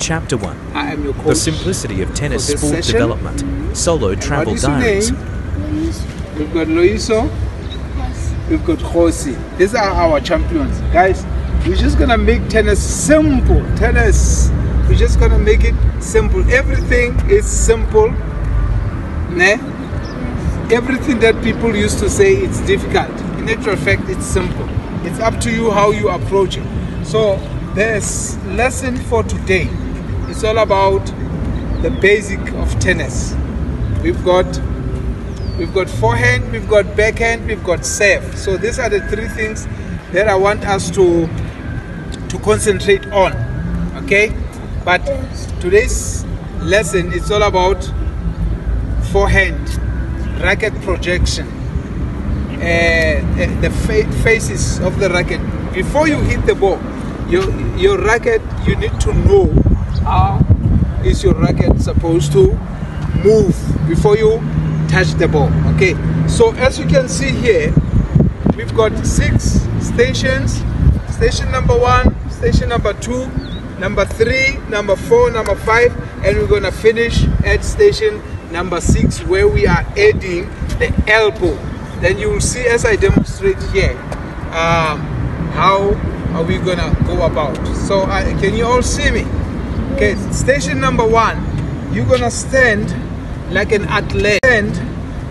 Chapter 1 I am your coach. The simplicity of tennis sport session. development. Solo And travel what is your diaries. name? We've got Loiso. We've got Josi. These are our champions. Guys, we're just gonna make tennis simple. Tennis. We're just gonna make it simple. Everything is simple. Ne? Everything that people used to say it's difficult. In actual fact, it's simple. It's up to you how you approach it. So there's lesson for today. is all about the basic of tennis. We've got We've got forehand, we've got backhand, we've got serve. So these are the three things that I want us to to concentrate on. Okay? But today's lesson is all about forehand, racket projection, uh, uh, the fa- faces of the racket. Before you hit the ball, your your racket, you need to know how is your racket supposed to move before you touch the ball. Okay, so as you can see here, we've got six stations. Station number one, station number two, number three, number four, number five, and we're gonna finish at station number six where we are adding the elbow. Then you will see as I demonstrate here um, how are we gonna go about. So can you all see me? Okay, station number one, you're gonna stand like an athlete, stand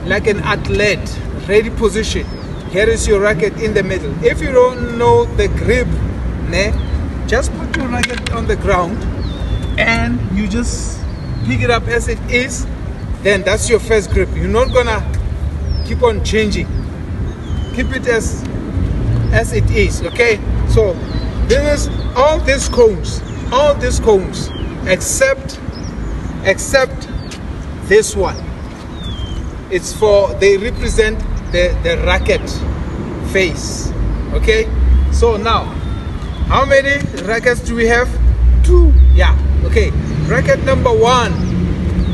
like an athlete, ready position. Here is your racket in the middle. If you don't know the grip, ne, just put your racket on the ground and you just pick it up as it is. Then that's your first grip. You're not gonna keep on changing. Keep it as as it is. Okay. So this is all these cones, all these cones, except except this one. It's for they represent the the racket face. Okay. So now, how many rackets do we have? Two. Yeah. Okay. Racket number one.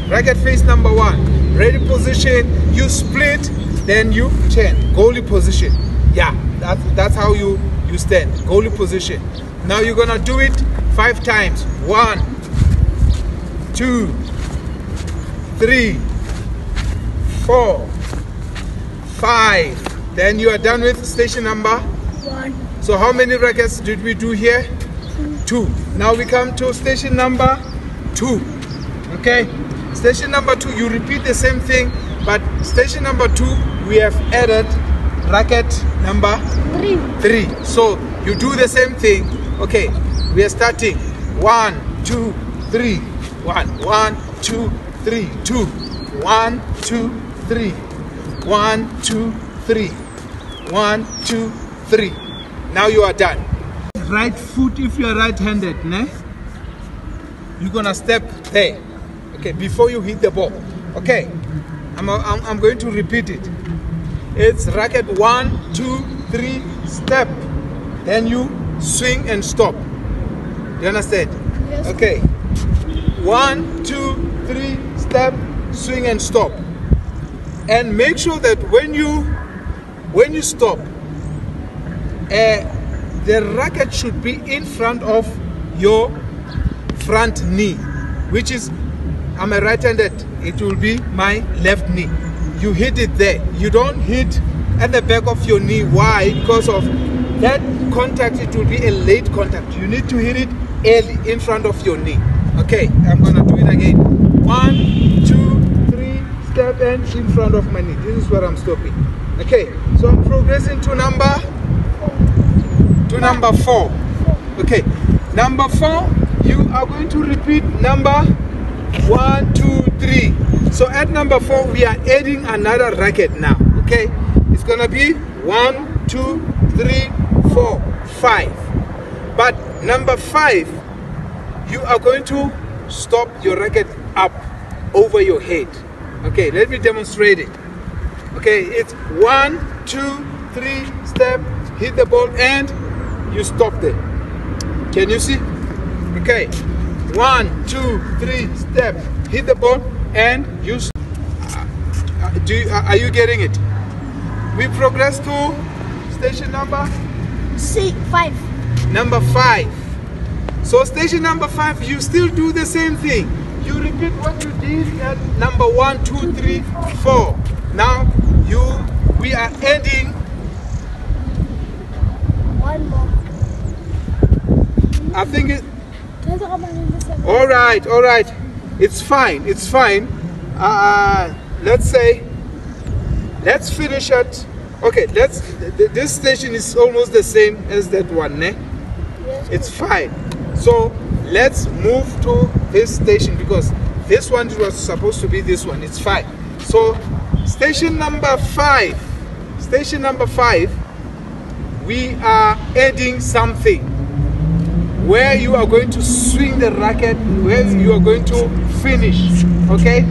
Racket face number one. Ready position. You split, then you turn. Goalie position. Yeah. That, that's how you you stand. Goalie position. Now you're gonna do it five times. One, two, three, four, five. Then you are done with station number. One, So how many rackets did we do here? Two. Now we come to station number two. Okay. Station number two, you repeat the same thing, but station number two, we have added racket number three, three. So you do the same thing. Okay, we are starting. One, two, three. One, one, two, three. Two. One, two, three. One, two, three. One, two, three. Now you are done. Right foot if you are right-handed, ne? You're gonna step there. Okay, before you hit the ball. Okay, I'm, I'm, I'm going to repeat it. It's racket one, two, three, step. Then you swing and stop. You understand? Yes. Okay. One, two, three, step, swing and stop. And make sure that when you when you stop, uh, the racket should be in front of your front knee, which is I'm a right-handed. It will be my left knee. You hit it there. You don't hit at the back of your knee. Why? Because of that contact. It will be a late contact. You need to hit it early in front of your knee. Okay, I'm gonna do it again. One, two, three, step and in front of my knee. This is where I'm stopping. Okay, so I'm progressing to number to number four. Okay, number four, you are going to repeat number one, two, three. So at number four, we are adding another racket now. Okay, it's gonna be one, two, three, four, five. But number five, you are going to stop your racket up over your head. Okay, let me demonstrate it. Okay, it's one, two, three, step, hit the ball, and you stop there. Can you see? Okay, one, two, three, step, hit the ball, and you. Uh, do you, are you getting it? We progress to station number six, five, number five. So station number five, you still do the same thing. You repeat what you did at number one, two, three, four. Now you we are ending One more. I think it Kailangan ka man all right, all right. It's fine, it's fine. Uh, let's say let's finish at okay, let's th- th- this station is almost the same as that one, ne? Yes. It's fine. So let's move to this station because this one was supposed to be this one. It's fine. So station number five, station number five, we are adding something where you are going to swing the racket, where you are going to finish. Okay?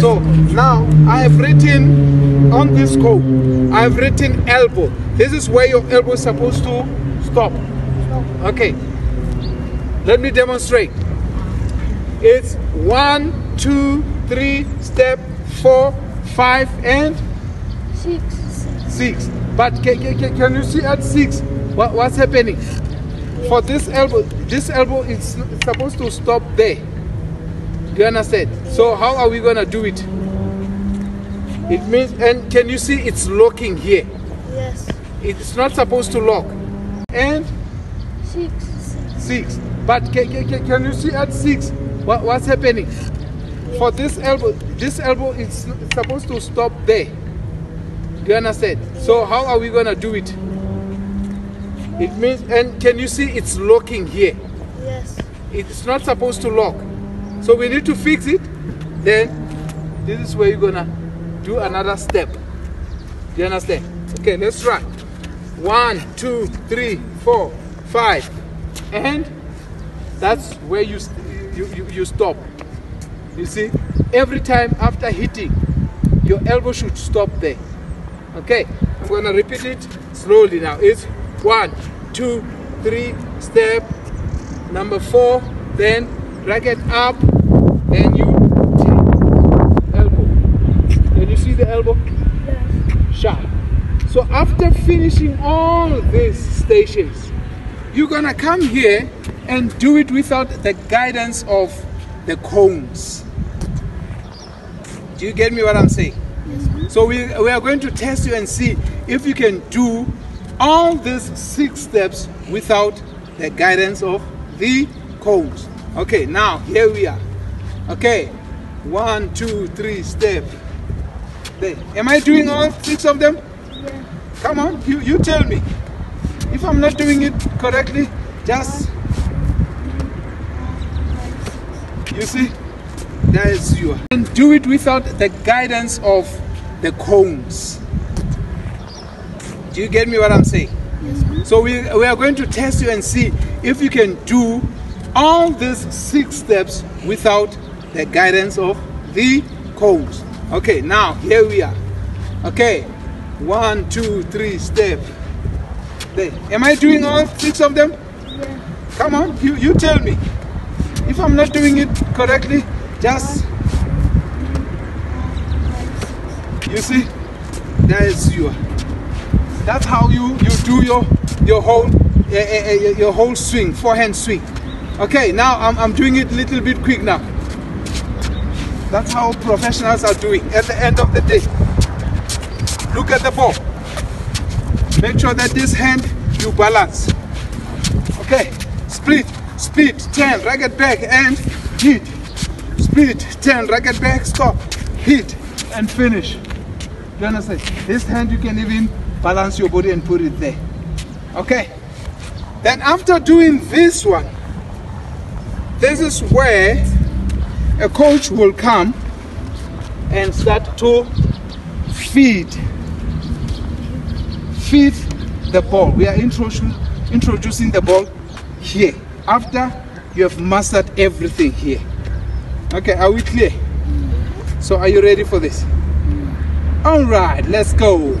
So now I have written on this code, I have written elbow. This is where your elbow is supposed to stop. Okay. Let me demonstrate. It's one, two, three, step, four, five, and Six. six. But can, can, can you see at six what, what's happening? For this elbow, this elbow is supposed to stop there. You understand? So how are we gonna do it? It means, and can you see it's locking here? Yes. It's not supposed to lock. And Six. six. But can, can, can- you see at six what, what's happening? For this elbow, this elbow is supposed to stop there. You understand? So how are we gonna do it? It means, and can you see it's locking here? Yes. It's not supposed to lock. So we need to fix it. Then this is where you're gonna do another step. Do you understand? Okay, let's try. One, two, three, four, five, and that's where you you, you, you stop. You see, every time after hitting, your elbow should stop there. Okay, I'm gonna repeat it slowly now. It's one, two, three, step, number four, then racket up, then you take elbow. Can you see the elbow? Yes. Sharp. So after finishing all these stations, you're gonna come here and do it without the guidance of the cones. Do you get me what I'm saying? So we, we are going to test you and see if you can do all these six steps without the guidance of the cones. Okay, now here we are. Okay, one, two, three, step. There. Am I doing all six of them? Yeah. Come on, you, you tell me. If I'm not doing it correctly, just you see, that is you. And do it without the guidance of the cones. Do you get me what I'm saying? So we, we are going to test you and see if you can do all these six steps without the guidance of the cones. Okay, now here we are. Okay, one, two, three, step. There. Am I doing all six of them? Yeah. Come on, you, you tell me. If I'm not doing it correctly, just you see, there is you. That's how you you do your your whole eh, eh, your whole swing, forehand swing. Okay, now I'm I'm doing it a little bit quick now. That's how professionals are doing at the end of the day. Look at the ball. Make sure that this hand you balance. Okay, split, split, turn, racket back and hit. Split, turn, racket back, stop, hit, and finish. You understand? This hand you can even balance your body and put it there. Okay. Then after doing this one, this is where a coach will come and start to feed feed the ball. We are introducing introducing the ball here after you have mastered everything here. Okay, are we clear? So are you ready for this? All right, let's go.